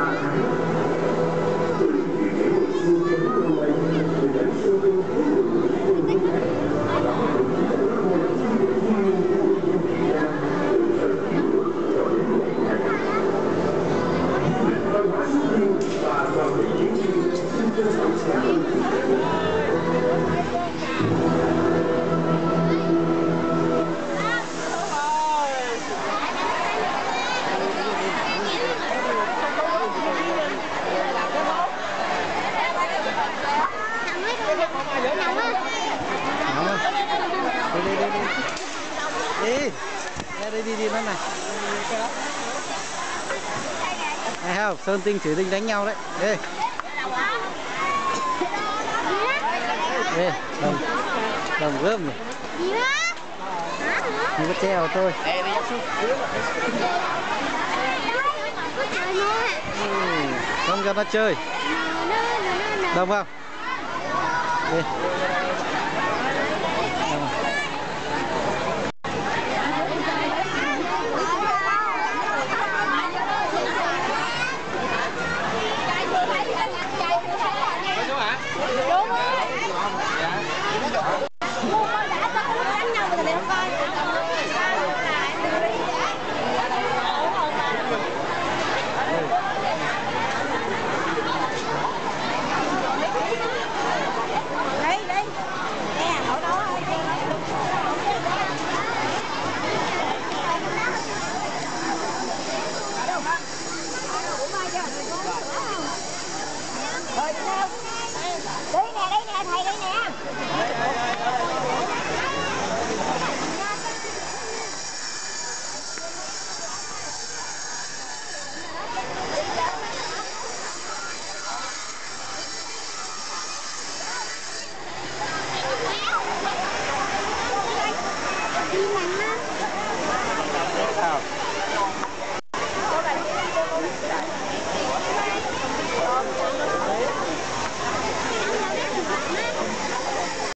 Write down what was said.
not. Đi. Ra đây đi đi nó này Này không, Sơn Tinh Thủy Tinh đánh nhau đấy. Ê Ê, đồng Đồng gơm này? Không có treo thôi. Ừ. Không cho nó chơi. Đồng không? Đi Yeah.